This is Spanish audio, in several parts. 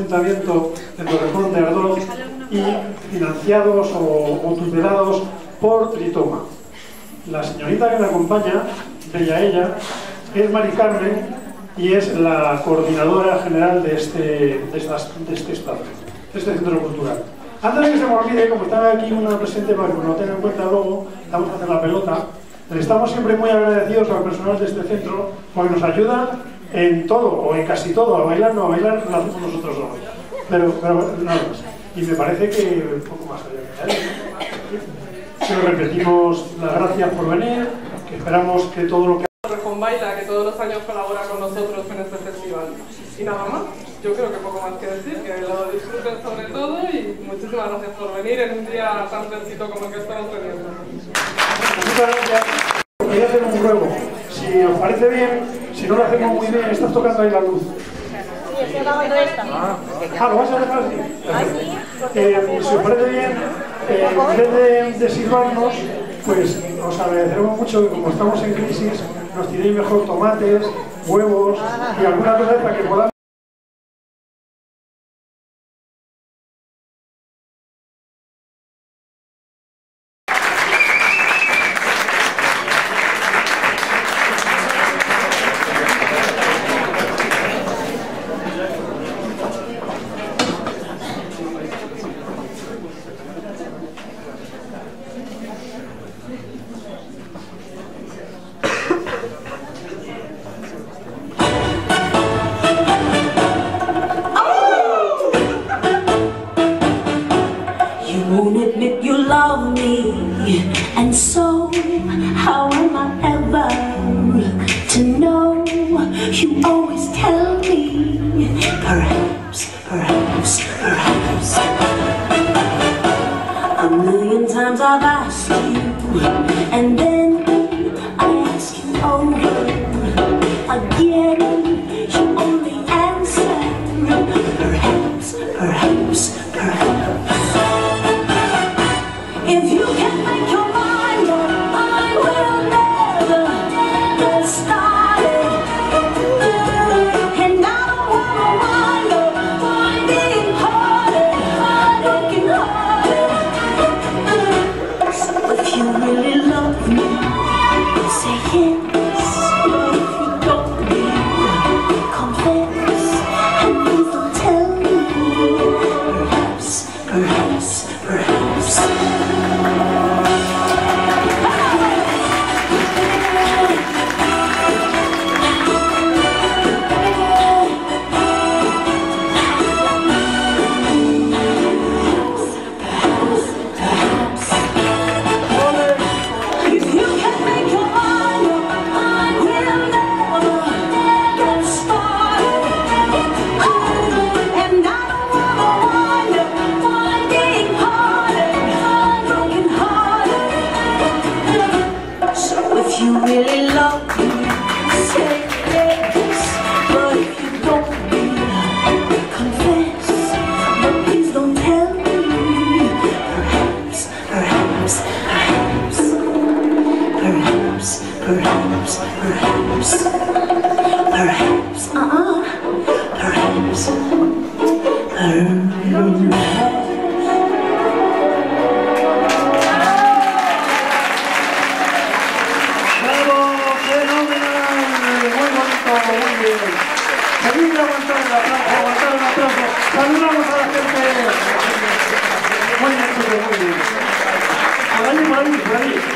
ayuntamiento de Torrejón de Ardoz y financiados o, o tutelados por Tritoma. La señorita que me acompaña, bella ella, es Mari Carmen y es la coordinadora general de este, de estas- de este espacio, este centro cultural. Antes de que se me olvide, como está aquí una presente para que lo tenga en cuenta luego, vamos a hacer la pelota. Estamos siempre muy agradecidos al personal de este centro porque nos ayuda en todo o en casi todo. A bailar no, a bailar lo hacemos nosotros solos. Pero, pero nada más. Y me parece que un poco más allá. ¿eh? Pero repetimos las gracias por venir, que esperamos que todo lo que Torrejón Baila, que todos los años colabora con nosotros en este festival. Y nada más, yo creo que poco más que decir, que lo disfruten sobre todo y muchísimas gracias por venir en un día tan fresquito como el que estamos teniendo. Muchas gracias. Voy a hacer un juego. Si os parece bien, si no lo hacemos muy bien, estás tocando ahí la luz. Ah, ¿lo vas a dejar así? Eh, si os parece bien, eh, en vez de, de silbarnos, pues os agradeceremos mucho que como estamos en crisis, nos tiréis mejor tomates, huevos y alguna cosa para que podamos... Camila González, aplauso, un aplauso. Saludamos a la gente. Muy bien, muy bien. Por ahí, por ahí, por ahí.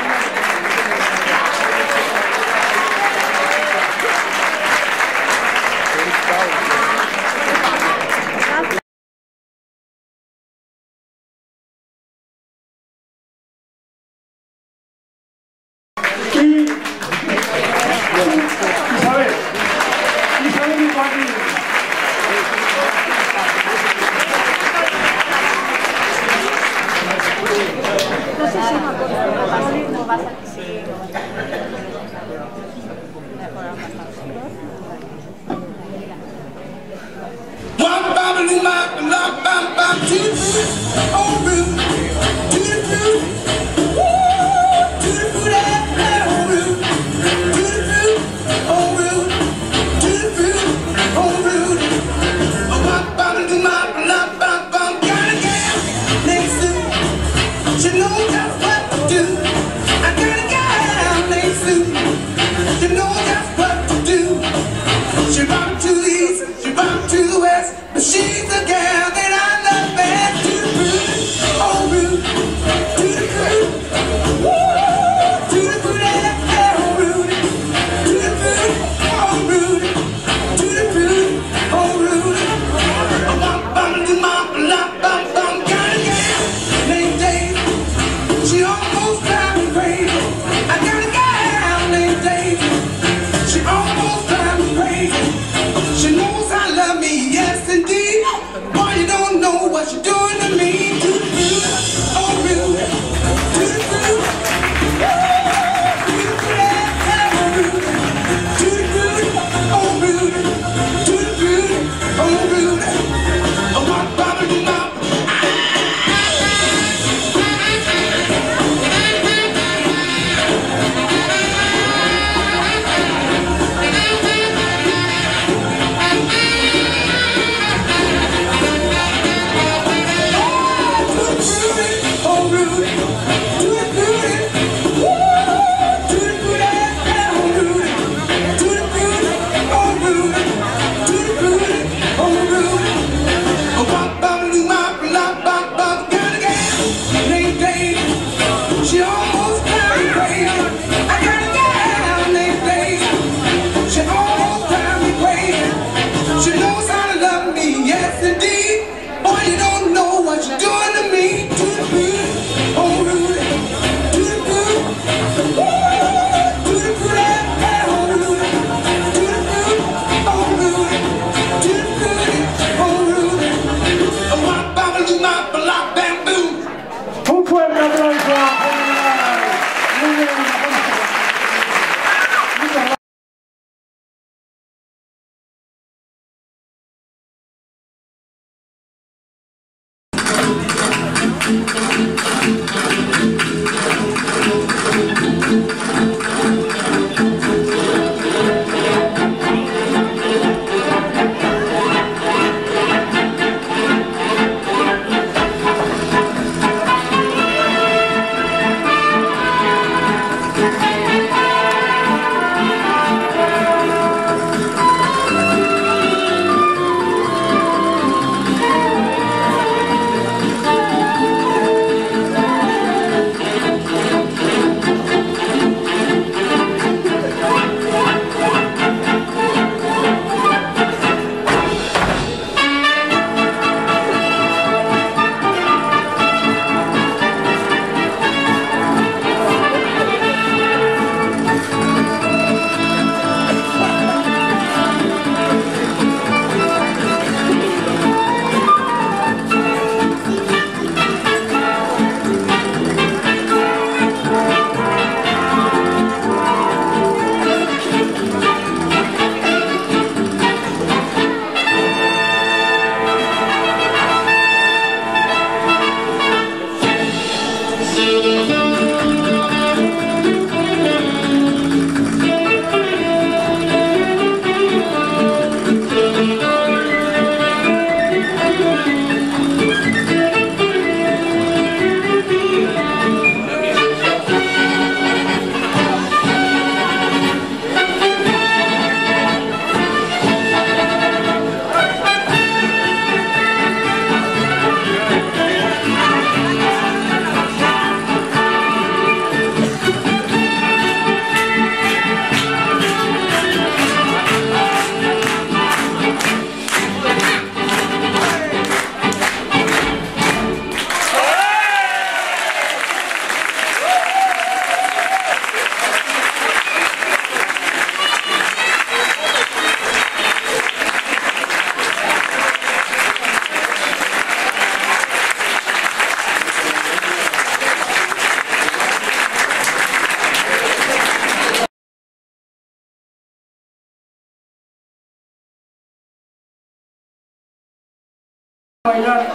bailar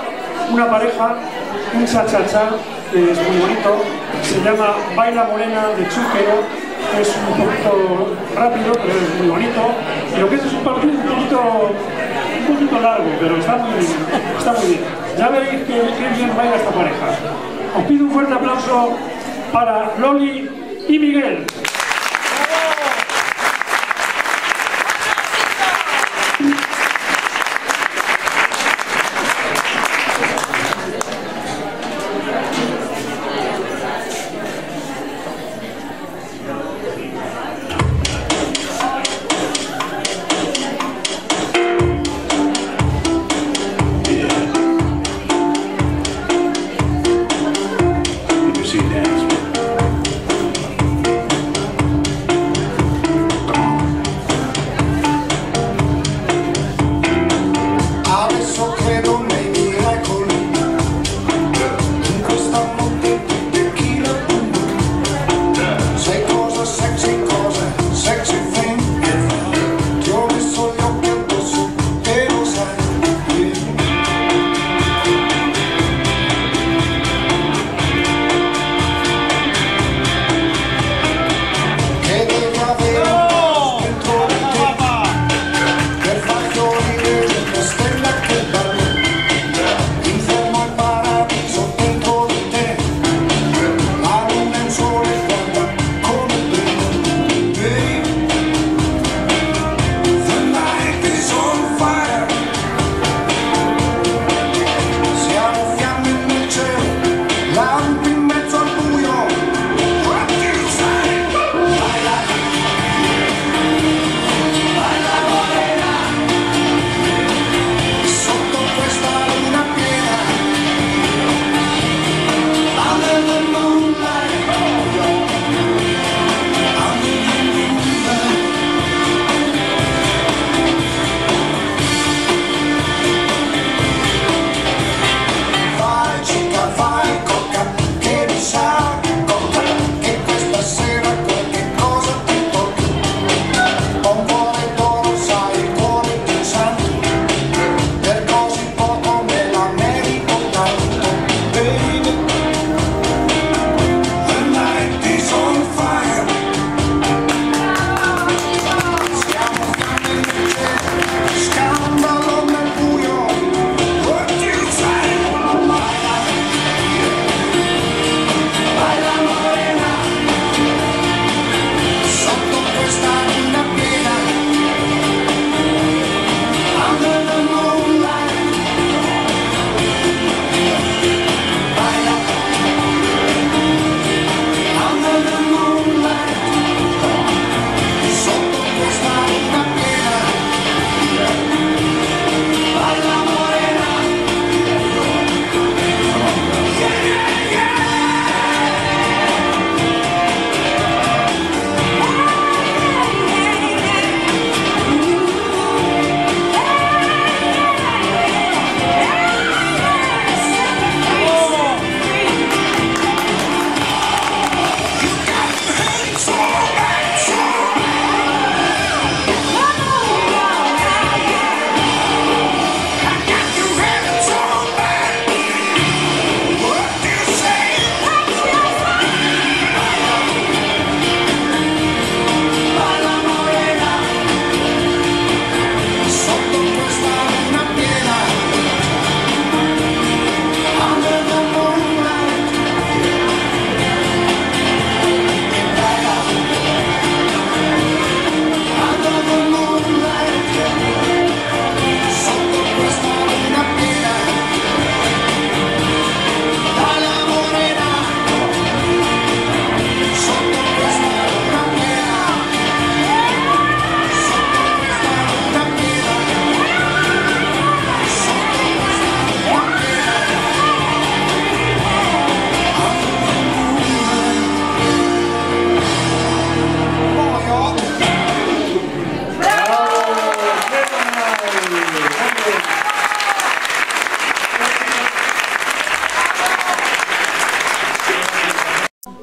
una pareja, un cha-cha-cha, que es muy bonito, se llama Baila Morena de Chúquero, es un poquito rápido, pero es muy bonito, y lo que es un partido un poquito, un poquito largo, pero está muy bien, está muy bien. Ya veréis que, que, bien baila esta pareja. Os pido un fuerte aplauso para Loli y Miguel.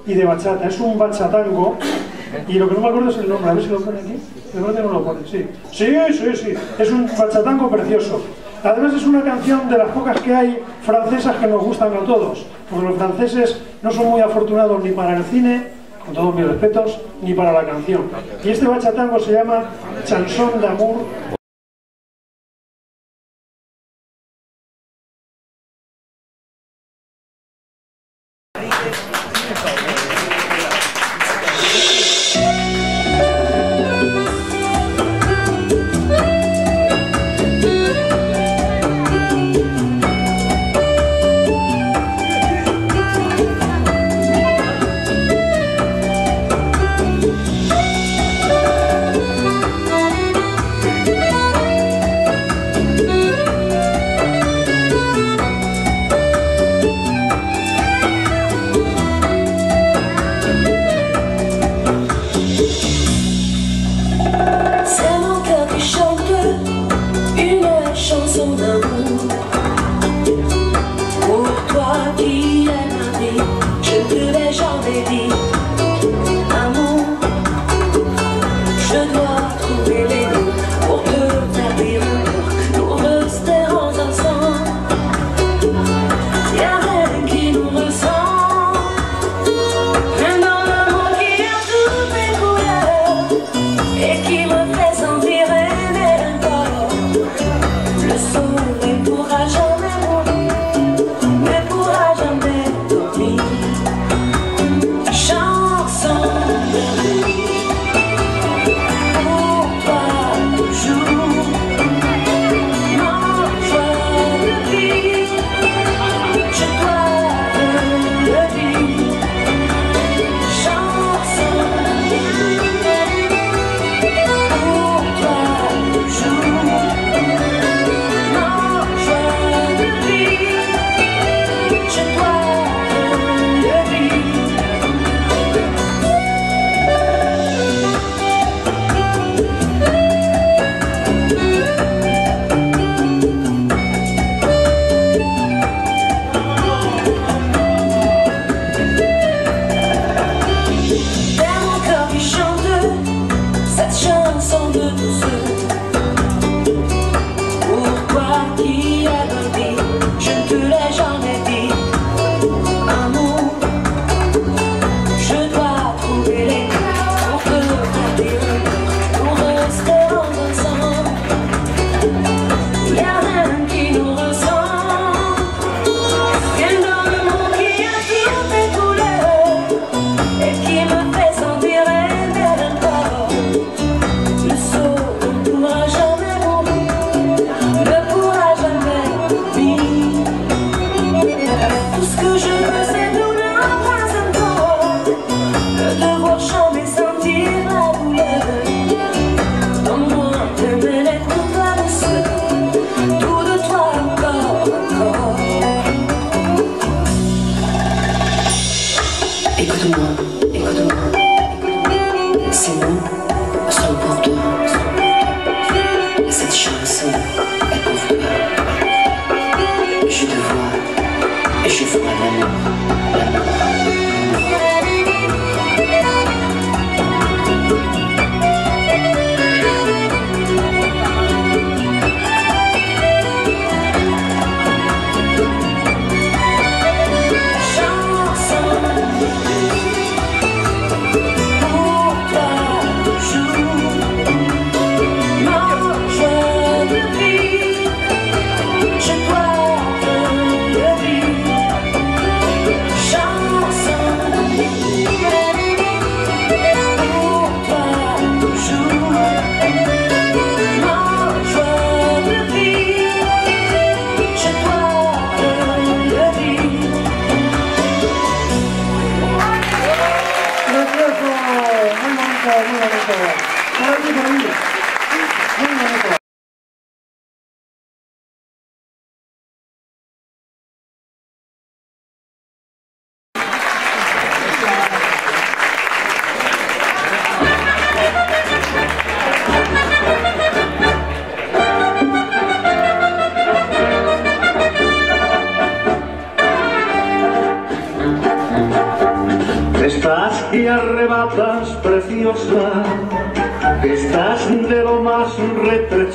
y de bachata. Es un bachatango. Y lo que no me acuerdo es el nombre. A ver si lo pone aquí. De verdad no lo pone, sí. Sí, sí, sí. Es un bachatango precioso. Además es una canción de las pocas que hay francesas que nos gustan a todos. Porque los franceses no son muy afortunados ni para el cine, con todos mis respetos, ni para la canción. Y este bachatango se llama Chanson d'amour.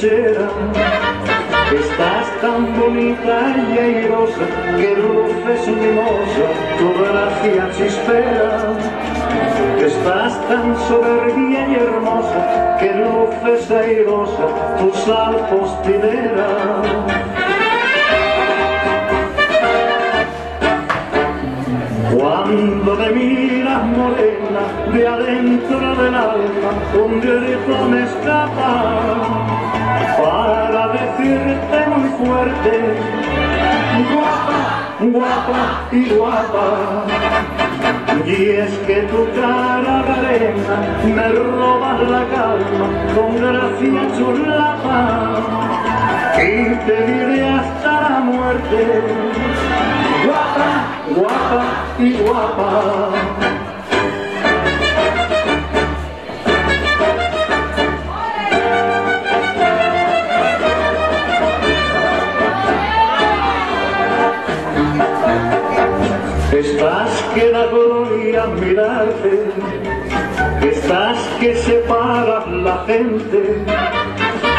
Estás tan bonita y airosa Que luces mimosa toda la ciudad se espera. Estás tan soberbia y hermosa Que luces airosa tu sal postinera Cuando me miras morena, de adentro del alma, un grito me escapa guapa, guapa y guapa. Y es que tu cara arena me roba la calma con gracia chulapa y te diré hasta la muerte guapa, guapa y guapa. Estás que da gloria mirarte, estás que separas la gente,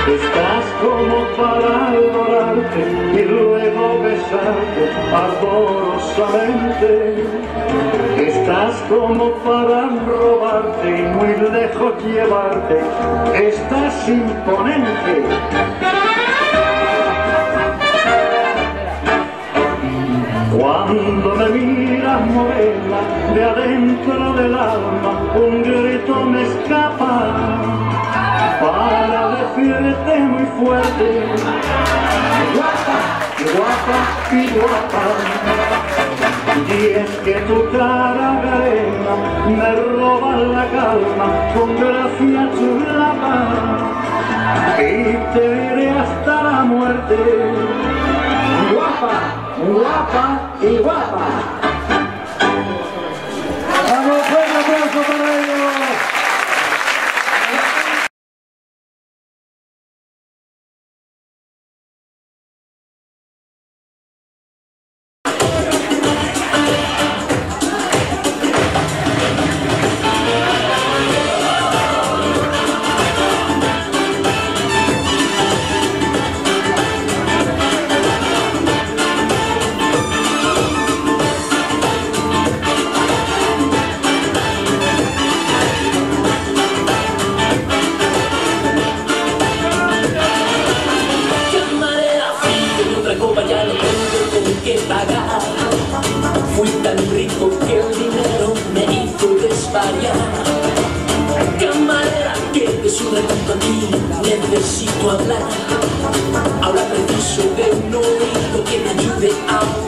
estás como para adorarte y luego besarte ardorosamente. Estás como para robarte y muy lejos llevarte, estás imponente. Cuando me miras de adentro del alma, un grito me escapa para decirte muy fuerte, guapa, guapa y guapa. Y es que tu cara garena me roba la calma con gracia chulapa y te diré hasta la muerte guapa, guapa y guapa. Sube tanto a mí, necesito hablar. Ahora preciso de un oído que me ayude a